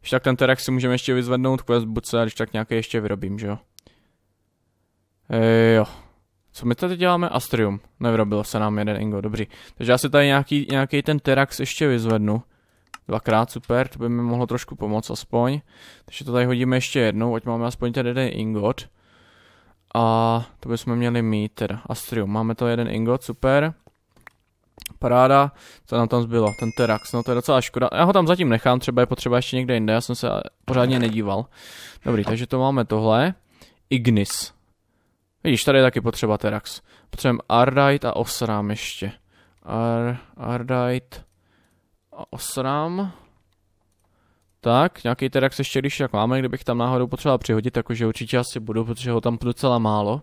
Když tak ten terak si můžeme ještě vyzvednout quest buce, když tak nějaký ještě vyrobím, že jo. E, jo. Co my tady děláme? Astrium. Nevyrobilo se nám jeden ingot, dobrý. Takže já si tady nějaký, nějaký ten terax ještě vyzvednu. Dvakrát, super, to by mi mohlo trošku pomoct aspoň. Takže to tady hodíme ještě jednou, ať máme aspoň ten jeden ingot. A to bychom měli mít teda. Astrium, máme to jeden ingot, super. Paráda, co nám tam zbylo, ten Terax, no to je docela škoda. Já ho tam zatím nechám, třeba je potřeba ještě někde jinde, já jsem se pořádně nedíval. Dobrý, takže to máme tohle. Ignis. Vidíš, tady je taky potřeba A osram. Tak, nějaký Terax ještě když tak máme, kdybych tam náhodou potřeboval přihodit, takže určitě asi budu, protože ho tam docela málo.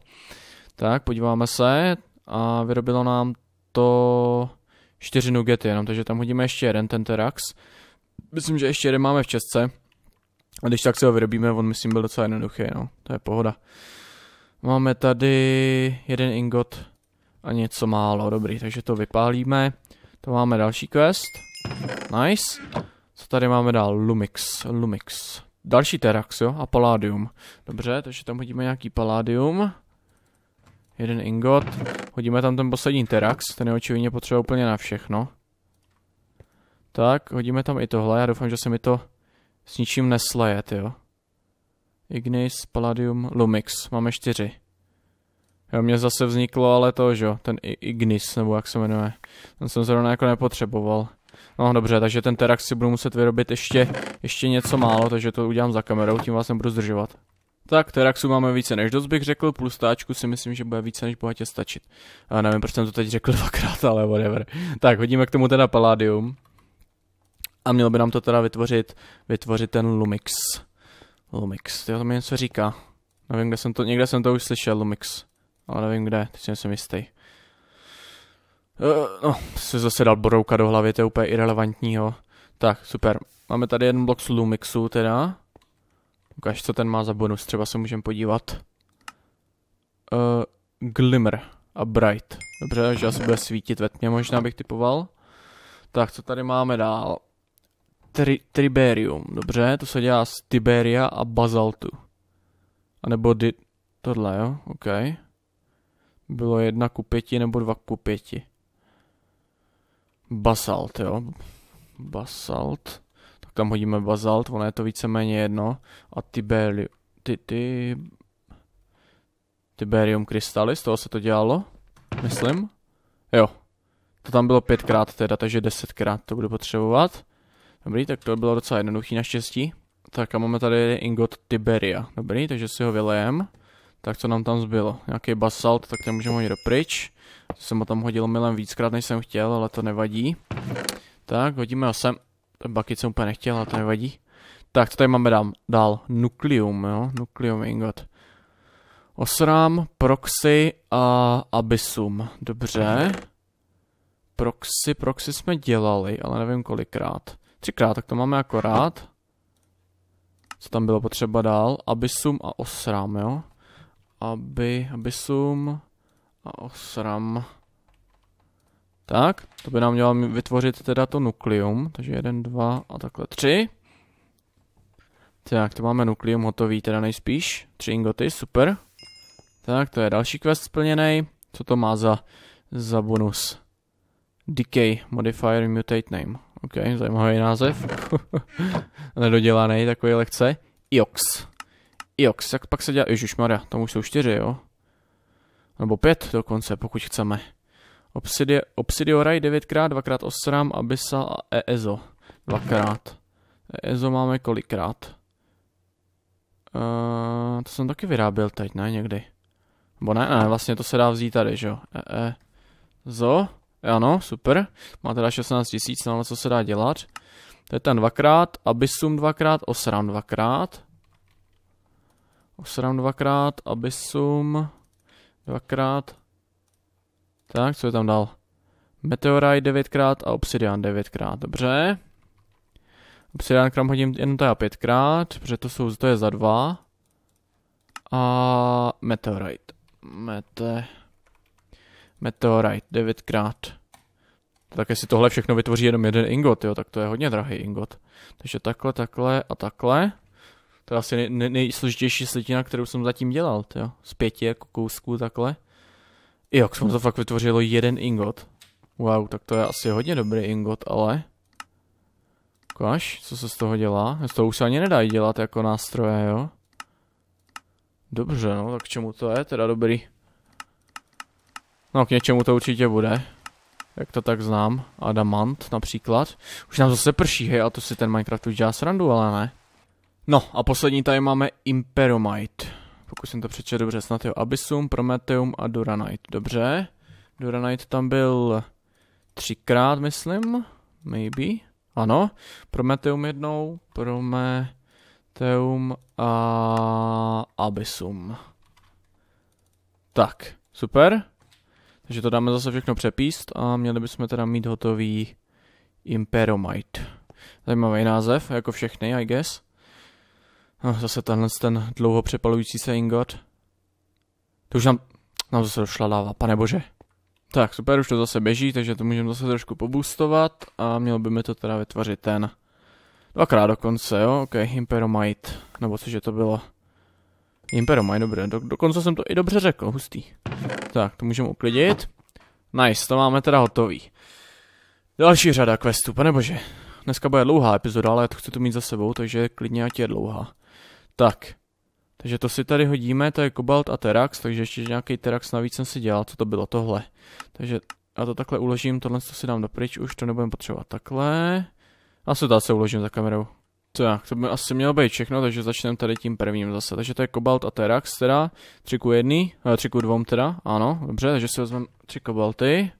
Tak, podíváme se. A vyrobilo nám to čtyři nugety jenom, takže tam hodíme ještě jeden ten Terax. Myslím, že ještě jeden máme v České. A když tak se ho vyrobíme, on myslím byl docela jednoduchý, no. To je pohoda. Máme tady jeden ingot a něco málo, dobrý, takže to vypálíme. To máme další quest. Nice. Co tady máme dál? Lumix, Lumix. Další Terax, jo? A Palladium. Dobře, takže tam hodíme nějaký Palladium. Jeden ingot. Hodíme tam ten poslední Terax, ten je očividně potřeba úplně na všechno. Tak, hodíme tam i tohle, já doufám, že se mi to s ničím nesleje, jo. Ignis, Palladium, Lumix, máme čtyři. Jo, mě zase vzniklo ale to, že jo, ten Ignis, nebo jak se jmenuje. Ten jsem zrovna jako nepotřeboval. No dobře, takže ten Terax si budu muset vyrobit ještě, ještě něco málo, takže to udělám za kamerou, tím vás nebudu zdržovat. Tak, Teraxu máme více než dost, bych řekl, plus táčku si myslím, že bude více než bohatě stačit. A nevím, proč jsem to teď řekl (laughs) dvakrát, ale whatever. Tak, hodíme k tomu teda Palladium. A mělo by nám to teda vytvořit, vytvořit ten Lumix. Lumix, to mi něco říká. Nevím, kde jsem to, někde jsem to už slyšel, Lumix. Ale nevím kde, teď jsem jistý. Uh, no, si zase dal borouka do hlavy, to je úplně irrelevantního. Tak, super. Máme tady jeden blok z Lumixu teda. Ukáž, co ten má za bonus, třeba se můžeme podívat. Uh, glimmer a Bright. Dobře, že asi bude svítit ve tmě, možná bych typoval. Tak, co tady máme dál? Tri Triberium, dobře, to se dělá z Tiberia a Bazaltu. A nebo di tohle, jo, ok. Bylo jedna ku pěti nebo dva ku pěti. Basalt, jo. Basalt. Tam hodíme bazalt, ono je to víceméně jedno. A Tiberium, ty, ty, Tiberium krystaly, z toho se to dělalo, myslím. Jo. To tam bylo pětkrát teda, takže desetkrát to budu potřebovat. Dobrý, tak to bylo docela jednoduchý naštěstí. Tak a máme tady ingot Tiberia. Dobrý, takže si ho vylejem. Tak co nám tam zbylo? Nějaký basalt, tak ten můžeme hodit do pryč. Jsem ho tam hodil milem víckrát, než jsem chtěl, ale to nevadí. Tak, hodíme ho sem. Bucket jsem úplně nechtěl, ale to nevadí. Tak, co tady máme dám? dál? Nukleum, jo? Nukleum ingot. Osram, proxy a abyssum. Dobře. Proxy, proxy jsme dělali, ale nevím kolikrát. Třikrát, tak to máme akorát. Co tam bylo potřeba dál? Abyssum a osram, jo? Aby, abyssum a osram. Tak, to by nám mělo vytvořit teda to nukleum, takže jeden, dva a takhle tři. Tak, to máme nukleum hotový teda nejspíš. Tři ingoty, super. Tak, to je další quest splněný. Co to má za, za bonus? Decay, modifier, mutate name. OK, zajímavý název. (laughs) Nedodělaný takový lehce. Iox. Iox, jak pak se dělá? Ježišmarja, tam už jsou čtyři, jo? Nebo pět dokonce, pokud chceme. Obsidio, Obsidiorite 9x, 2x Osram, Abyssal a EEZO. Dvakrát. EEZO máme kolikrát? Uh, to jsem taky vyráběl teď, ne? Někdy. Nebo ne, ne, vlastně to se dá vzít tady, že jo? EEZO. Ano, super. Má teda 16 tisíc, no co se dá dělat? To je ten dvakrát, Abyssum dvakrát, Osram dvakrát. Osram dvakrát, Abyssum dvakrát. Tak, co je tam dal? Meteorite 9x a Obsidian 9x, dobře. Obsidian kram hodím jen teda 5x, protože to jsou, to je za 2. A Meteorite. Mete... Meteorite 9x. Tak jestli tohle všechno vytvoří jenom jeden ingot, jo, tak to je hodně drahý ingot. Takže takhle, takhle a takhle. To je asi nej, nej, nejsložitější slitina, kterou jsem zatím dělal, jo. Z pěti jako kousků takhle. Jo, jsem to fakt vytvořilo jeden ingot. Wow, tak to je asi hodně dobrý ingot, ale... Ukáž, co se z toho dělá? Z toho už se ani nedá dělat jako nástroje, jo? Dobře, no, tak k čemu to je? Teda dobrý. No, k něčemu to určitě bude. Jak to tak znám. Adamant například. Už nám zase prší, hej, a to si ten Minecraft už dělá srandu, ale ne. No, a poslední tady máme Imperomite. Pokud jsem to přečetl dobře, snad jo. Abyssum, Prometheum a Duranite. Dobře. Duranite tam byl třikrát, myslím. Maybe. Ano, Prometeum jednou, Prometeum a Abyssum. Tak, super. Takže to dáme zase všechno přepíst a měli bychom teda mít hotový Imperomite. Zajímavý název, jako všechny, I guess. No, zase tenhle ten dlouho přepalující se ingot. To už nám, nám zase došla láva, pane bože. Tak, super, už to zase běží, takže to můžeme zase trošku pobustovat a mělo by mi to teda vytvořit ten. Dvakrát dokonce, jo, ok, Imperomite, nebo cože to bylo. Imperomite, dobré, do, dokonce jsem to i dobře řekl, hustý. Tak, to můžeme uklidit. Nice, to máme teda hotový. Další řada questů, pane bože. Dneska bude dlouhá epizoda, ale já to chci tu mít za sebou, takže klidně ať je dlouhá. Tak. Takže to si tady hodíme, to je Kobalt a Terax, takže ještě nějaký Terax navíc jsem si dělal, co to bylo tohle. Takže já to takhle uložím, tohle to si dám dopryč, už to nebudeme potřebovat takhle. Asi to se uložím za kamerou. Tak, to by asi mělo být všechno, takže začneme tady tím prvním zase. Takže to je Kobalt a Terax teda, 3 ku 1, 3 ku 2 teda, ano, dobře, takže si vezmeme 3 kobalty.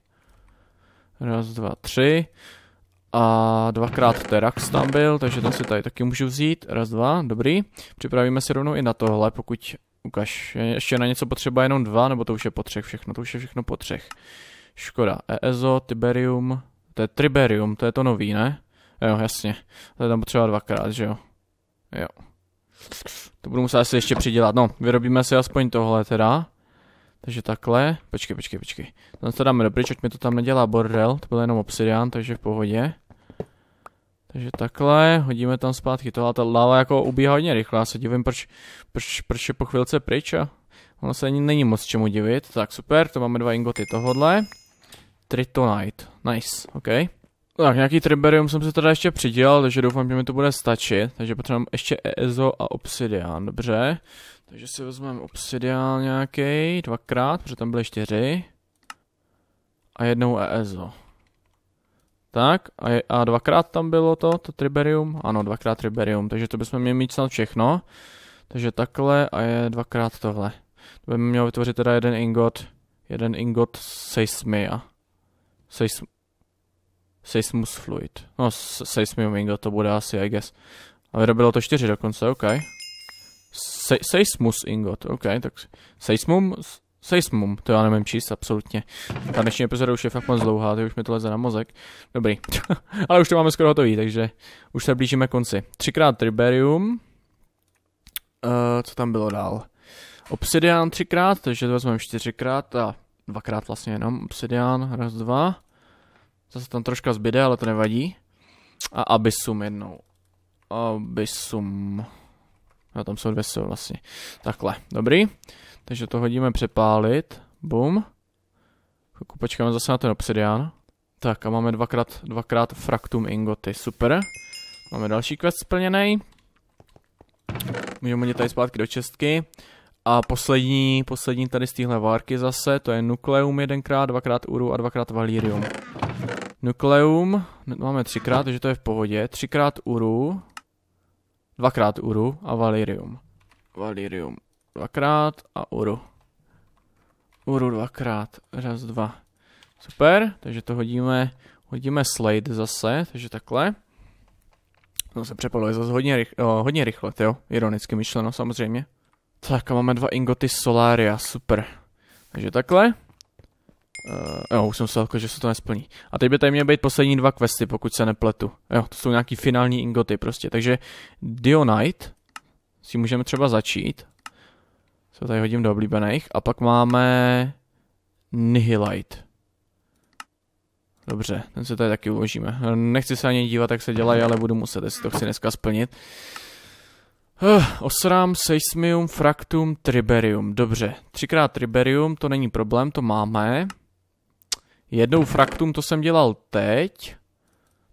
Raz, dva, tři. A dvakrát Terax tam byl, takže ten si tady taky můžu vzít. Raz, dva, dobrý. Připravíme si rovnou i na tohle, pokud ukaž, ještě na něco potřeba jenom dva, nebo to už je po třech všechno, to už je všechno po třech. Škoda, EEZO, Tiberium, to je Triberium, to je to nový, ne? Jo, jasně, to je tam potřeba dvakrát, že jo? Jo. To budu muset asi ještě přidělat, no, vyrobíme si aspoň tohle teda. Takže takhle, počkej, počkej, počkej. Tam to dáme dopryč, ať mi to tam nedělá bordel, to byl jenom obsidian, takže v pohodě. Takže takhle, hodíme tam zpátky to, a ta láva jako ubíhá hodně rychle, já se divím, proč, proč, proč je po chvilce pryč a ono se ani není moc čemu divit. Tak super, to máme dva ingoty tohodle. Tritonite, nice, ok. Tak, nějaký triberium jsem si teda ještě přidělal, takže doufám, že mi to bude stačit. Takže potřebujeme ještě EZO a obsidian, dobře. Takže si vezmeme obsidian nějaký, dvakrát, protože tam byly čtyři. A jednou EZO. Tak, a, je, a dvakrát tam bylo to, to triberium? Ano, dvakrát triberium, takže to bychom měli mít snad všechno. Takže takhle a je dvakrát tohle. To by mělo vytvořit teda jeden ingot, jeden ingot seismia. Seism, seismus fluid. No, seismium ingot to bude asi, I guess. A vyrobilo to čtyři dokonce, OK. Se, seismus ingot, OK, tak seismum, seismum, to já nevím číst, absolutně. Ta dnešní epizoda už je fakt moc dlouhá, to už mi to leze na mozek. Dobrý, (laughs) ale už to máme skoro hotový, takže už se blížíme konci. Třikrát triberium, uh, co tam bylo dál? Obsidian třikrát, takže to vezmeme čtyřikrát a dvakrát vlastně jenom obsidian, raz, dva. Zase tam troška zbyde, ale to nevadí. A abyssum jednou. Abyssum. No tam jsou dvě jsou vlastně. Takhle, dobrý. Takže to hodíme přepálit. Bum. Chvilku počkáme zase na ten obsidian. Tak a máme dvakrát, dvakrát fraktum ingoty. Super. Máme další quest splněný. Můžeme hodit tady zpátky do čestky. A poslední, poslední tady z téhle várky zase, to je nukleum jedenkrát, dvakrát uru a dvakrát valírium. Nukleum, máme třikrát, takže to je v pohodě. Třikrát uru, dvakrát uru a valerium. Valerium dvakrát a uru. Uru dvakrát, raz, dva. Super, takže to hodíme, hodíme slide zase, takže takhle. To se přepaluje zase hodně, rych, oh, hodně rychle, jo, ironicky myšleno samozřejmě. Tak a máme dva ingoty Solaria, super. Takže takhle. Uh, jo, už jsem se že se to nesplní. A teď by tady měly být poslední dva questy, pokud se nepletu. Jo, to jsou nějaký finální ingoty prostě. Takže Dionite si můžeme třeba začít. Co tady hodím do oblíbených. A pak máme Nihilite. Dobře, ten se tady taky uložíme. Nechci se ani dívat, jak se dělají, ale budu muset, jestli to chci dneska splnit. Uh, osram, seismium, fraktum, triberium. Dobře, třikrát triberium, to není problém, to máme. Jednou fraktum, to jsem dělal teď.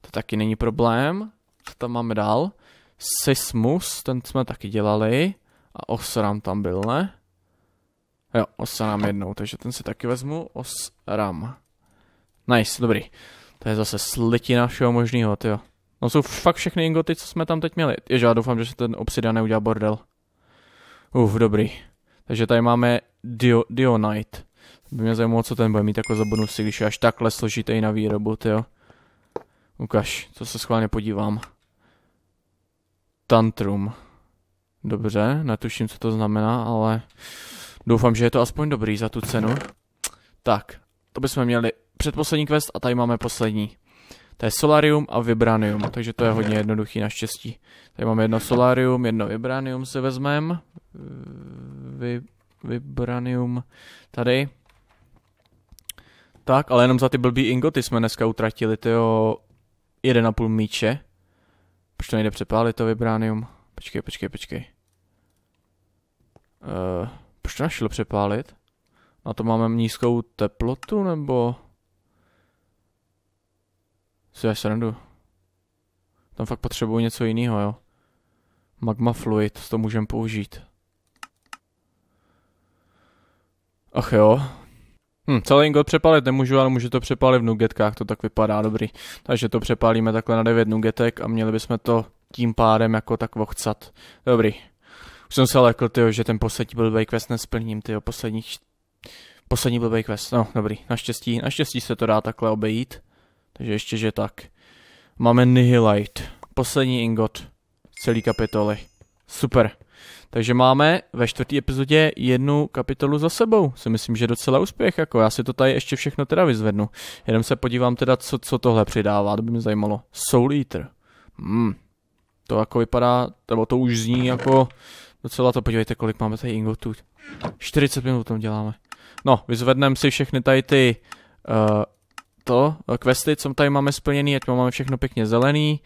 To taky není problém. Co tam máme dál? Sismus, ten jsme taky dělali. A osram tam byl, ne? Jo, osram jednou, takže ten si taky vezmu. Osram. Nice, dobrý. To je zase slitina všeho možného, jo. No jsou fakt všechny ingoty, co jsme tam teď měli. Ježe, já doufám, že se ten obsidian neudělá bordel. Uf, dobrý. Takže tady máme Dio, Dionite. By mě zajímalo, co ten bude mít jako za bonusy, když je až takhle složitý na výrobu, jo. Ukaž, co se schválně podívám. Tantrum. Dobře, netuším, co to znamená, ale doufám, že je to aspoň dobrý za tu cenu. Tak, to bychom měli předposlední quest a tady máme poslední. To je Solarium a Vibranium, takže to je hodně jednoduchý naštěstí. Tady máme jedno Solarium, jedno Vibranium si vezmeme. Vi, vibranium tady. Tak, ale jenom za ty blbý ingoty jsme dneska utratili, tyjo, 1,5 míče. Proč to nejde přepálit to Vibranium? Počkej, počkej, počkej. Uh, proč to našlo přepálit? Na to máme nízkou teplotu, nebo... Si já srandu. Tam fakt potřebuji něco jiného, jo. Magma fluid, to můžeme použít. Ach jo. Hm, celý ingot přepálit nemůžu, ale můžu to přepálit v nugetkách, to tak vypadá dobrý. Takže to přepálíme takhle na 9 nugetek a měli bychom to tím pádem jako tak vochcat. Dobrý. Už jsem se lekl, tyjo, že ten poslední blbý quest nesplním, tyjo, posledních... Poslední blbý quest, no dobrý, naštěstí, naštěstí se to dá takhle obejít. Takže ještě, že tak. Máme Nihilite, poslední ingot celý kapitoly. Super. Takže máme ve čtvrté epizodě jednu kapitolu za sebou. Si myslím, že docela úspěch. Jako já si to tady ještě všechno teda vyzvednu. Jenom se podívám teda, co, co tohle přidává. To by mě zajímalo. Soul Eater. Hmm. To jako vypadá, nebo to už zní jako docela to. Podívejte, kolik máme tady ingotů. 40 minut tom děláme. No, vyzvedneme si všechny tady ty uh, to, questy, co tady máme splněný, ať máme všechno pěkně zelený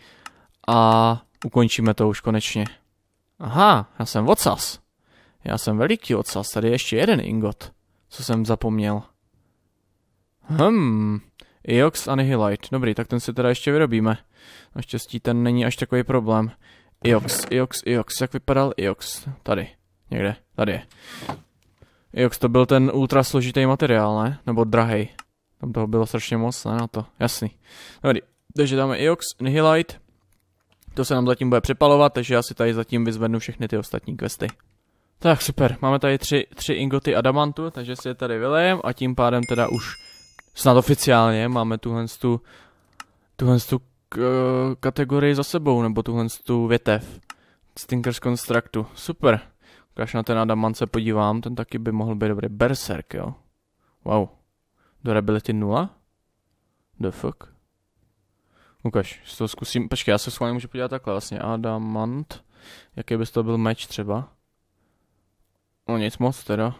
a ukončíme to už konečně. Aha, já jsem ocas. Já jsem veliký ocas, tady je ještě jeden ingot, co jsem zapomněl. Hmm, Iox Annihilite. Dobrý, tak ten si teda ještě vyrobíme. Naštěstí ten není až takový problém. Iox, Iox, Iox. Jak vypadal Iox? Tady. Někde. Tady je. Iox to byl ten ultra složitý materiál, ne? Nebo drahej. Tam toho bylo strašně moc, ne na to. Jasný. Dobrý. Takže dáme Iox, Nihilite. To se nám zatím bude přepalovat, takže já si tady zatím vyzvednu všechny ty ostatní questy. Tak super, máme tady tři, tři ingoty adamantu, takže si je tady vylejem a tím pádem teda už snad oficiálně máme tuhle tu, tuhle tu kategorii za sebou, nebo tuhle tu větev. Stinkers Constructu, super. Když na ten adamant se podívám, ten taky by mohl být dobrý. Berserk, jo. Wow. Durability 0? The fuck? Ukaž, si to zkusím. Počkej, já se s vámi můžu podívat takhle vlastně. Adamant. Jaký bys to byl meč třeba? No nic moc teda.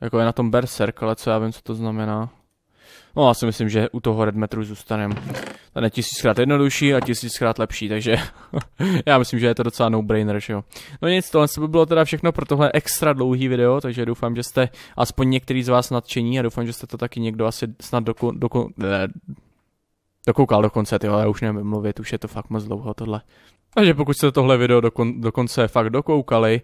Jako je na tom Berserk, ale co já vím, co to znamená. No já si myslím, že u toho Red Metru zůstaneme. Ten je tisíckrát jednodušší a tisíckrát lepší, takže (laughs) já myslím, že je to docela no-brainer, že jo. No nic, tohle by bylo teda všechno pro tohle extra dlouhý video, takže doufám, že jste aspoň některý z vás nadšení a doufám, že jste to taky někdo asi snad doku, doku, dokoukal do konce, ty já už nevím mluvit, už je to fakt moc dlouho tohle. Takže pokud jste tohle video do, kon, do konce fakt dokoukali,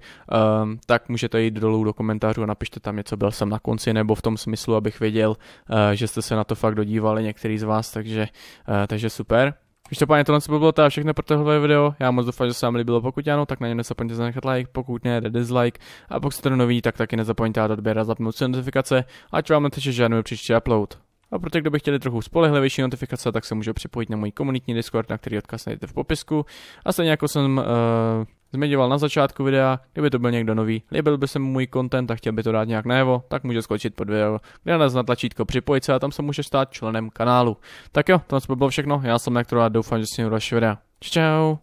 um, tak můžete jít dolů do komentářů a napište tam něco, byl jsem na konci, nebo v tom smyslu, abych věděl, uh, že jste se na to fakt dodívali, některý z vás, takže, uh, takže super. Páně, tohle by bylo teda všechno pro tohle video. Já moc doufám, že se vám líbilo. Pokud ano, tak na něm nezapomeňte zanechat like, pokud ne, jde dislike. A pokud jste nový, tak taky nezapomeňte dát odběr a zapnout si notifikace, ať vám neteče žádný příští upload. A pro ty, kdo by chtěli trochu spolehlivější notifikace, tak se může připojit na můj komunitní Discord, na který odkaz najdete v popisku. A stejně jako jsem uh, zmiňoval na začátku videa, kdyby to byl někdo nový, líbil by se mu můj content a chtěl by to dát nějak najevo, tak může skočit pod video, kde nás na tlačítko připojit se a tam se může stát členem kanálu. Tak jo, to by bylo všechno, já jsem Nektro a doufám, že si další videa. Čau!